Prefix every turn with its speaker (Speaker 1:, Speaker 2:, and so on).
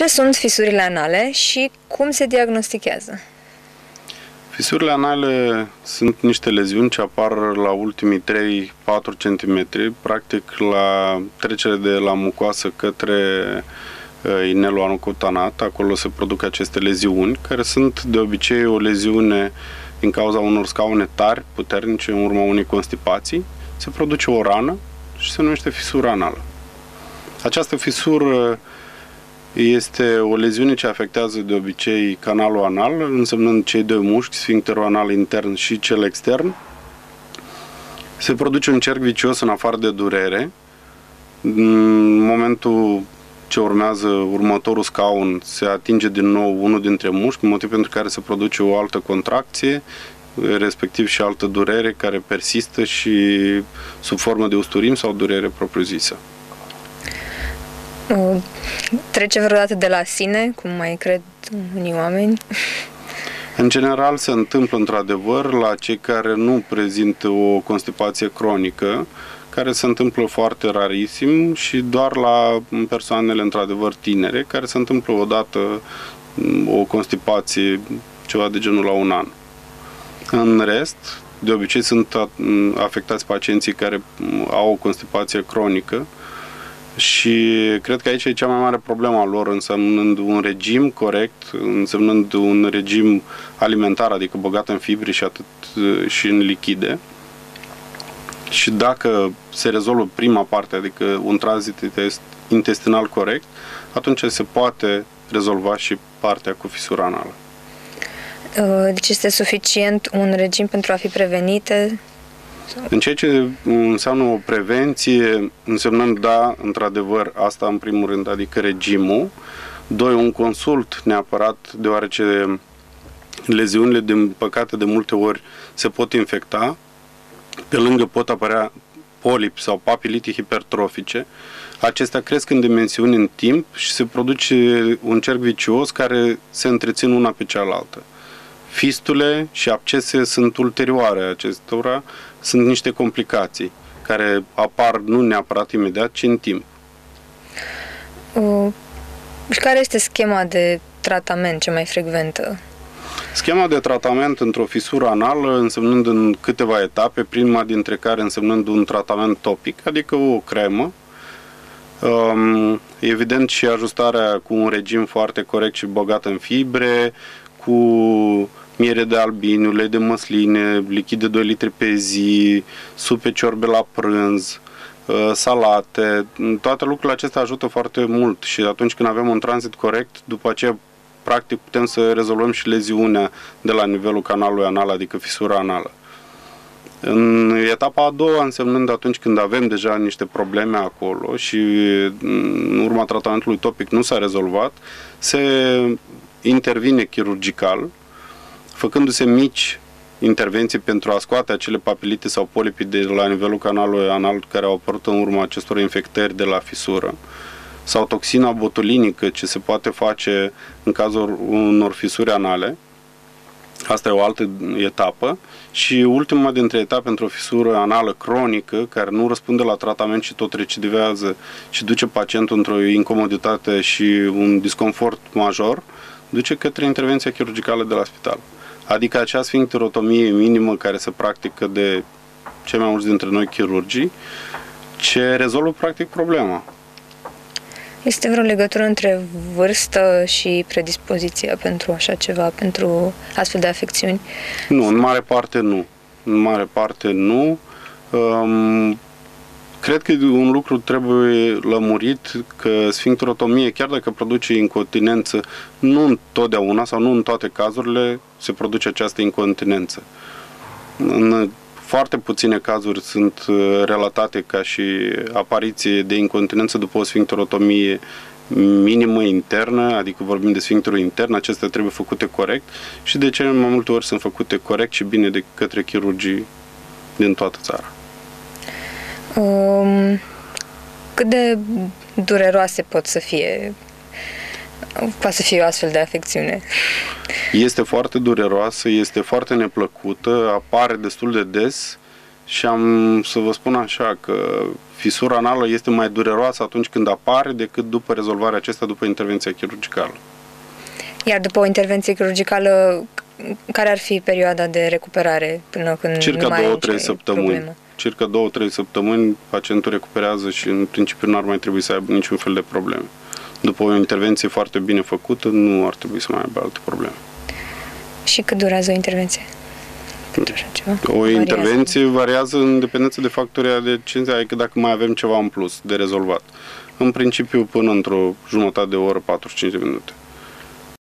Speaker 1: Ce sunt fisurile anale și cum se diagnostichează?
Speaker 2: Fisurile anale sunt niște leziuni ce apar la ultimii 3-4 cm, practic la trecere de la mucoasă către uh, inelul anucutanat, acolo se produc aceste leziuni, care sunt de obicei o leziune din cauza unor scaune tari, puternice, în urma unei constipații, se produce o rană și se numește fisură anală. Această fisură este o leziune ce afectează de obicei canalul anal, însemnând cei doi mușchi, sfincterul anal intern și cel extern. Se produce un cerc vicios în afară de durere. În momentul ce urmează următorul scaun se atinge din nou unul dintre mușchi, motiv pentru care se produce o altă contracție, respectiv și altă durere care persistă și sub formă de usturim sau durere propriu-zisă.
Speaker 1: Trece vreodată de la sine, cum mai cred unii oameni?
Speaker 2: În general se întâmplă într-adevăr la cei care nu prezintă o constipație cronică, care se întâmplă foarte rarisim și doar la persoanele într-adevăr tinere, care se întâmplă odată o constipație, ceva de genul la un an. În rest, de obicei sunt afectați pacienții care au o constipație cronică, și cred că aici e cea mai mare problemă a lor, însemnând un regim corect, însemnând un regim alimentar, adică bogat în fibre și atât și în lichide. Și dacă se rezolvă prima parte, adică un tranzit intestinal corect, atunci se poate rezolva și partea cu fisura anală.
Speaker 1: Deci este suficient un regim pentru a fi prevenite
Speaker 2: în ceea ce înseamnă o prevenție, însemnând, da, într-adevăr, asta în primul rând, adică regimul, doi, un consult neapărat, deoarece leziunile, din păcate, de multe ori se pot infecta, pe lângă pot apărea polipi sau papilite hipertrofice, acestea cresc în dimensiuni în timp și se produce un cerc vicios care se întrețin una pe cealaltă. Fistule și abcese sunt ulterioare acestora, sunt niște complicații care apar nu neapărat imediat, ci în timp.
Speaker 1: Uh, și care este schema de tratament cea mai frecventă?
Speaker 2: Schema de tratament într-o fisură anală însemnând în câteva etape, prima dintre care însemnând un tratament topic, adică o cremă, um, evident și ajustarea cu un regim foarte corect și bogat în fibre, cu miere de albin, ulei de măsline, lichid de 2 litri pe zi, supe ciorbe la prânz, uh, salate, toate lucrurile acestea ajută foarte mult și atunci când avem un tranzit corect, după aceea practic putem să rezolvăm și leziunea de la nivelul canalului anal, adică fisura anală. În etapa a doua, însemnând atunci când avem deja niște probleme acolo și în urma tratamentului topic nu s-a rezolvat, se intervine chirurgical făcându-se mici intervenții pentru a scoate acele papilite sau polipi de la nivelul canalului anal care au apărut în urma acestor infectări de la fisură sau toxina botulinică ce se poate face în cazul unor fisuri anale. Asta e o altă etapă. Și ultima dintre etape pentru o fisură anală cronică, care nu răspunde la tratament și tot recidivează și duce pacientul într-o incomoditate și un disconfort major, duce către intervenția chirurgicală de la spital. Adică acea sfincterotomie minimă care se practică de cei mai mulți dintre noi chirurgii, ce rezolvă practic problema.
Speaker 1: Este vreo legătură între vârstă și predispoziția pentru așa ceva, pentru astfel de afecțiuni?
Speaker 2: Nu, în mare parte nu. În mare parte nu. Um, Cred că un lucru trebuie lămurit că sfincterotomie, chiar dacă produce incontinență, nu întotdeauna sau nu în toate cazurile se produce această incontinență. În foarte puține cazuri sunt uh, relatate ca și apariție de incontinență după o sfincterotomie minimă internă, adică vorbim de sfincterul intern, acestea trebuie făcute corect și de ce mai multe ori sunt făcute corect și bine de către chirurgii din toată țara.
Speaker 1: Um, cât de dureroase pot să fie poate să fie o astfel de afecțiune?
Speaker 2: Este foarte dureroasă, este foarte neplăcută, apare destul de des și am să vă spun așa că fisura anală este mai dureroasă atunci când apare decât după rezolvarea acesta, după intervenția chirurgicală.
Speaker 1: Iar după o intervenție chirurgicală, care ar fi perioada de recuperare până când
Speaker 2: Circa
Speaker 1: nu mai ai
Speaker 2: 2-3
Speaker 1: nicio
Speaker 2: săptămâni.
Speaker 1: problemă?
Speaker 2: Circa 2-3 săptămâni pacientul recuperează și în principiu nu ar mai trebui să aibă niciun fel de probleme. După o intervenție foarte bine făcută, nu ar trebui să mai aibă alte probleme.
Speaker 1: Și cât durează o intervenție? Pentru așa ceva?
Speaker 2: O
Speaker 1: Variază.
Speaker 2: intervenție variază în dependență de factorii adecenți, adică dacă mai avem ceva în plus de rezolvat. În principiu până într-o jumătate de oră, 45 de minute.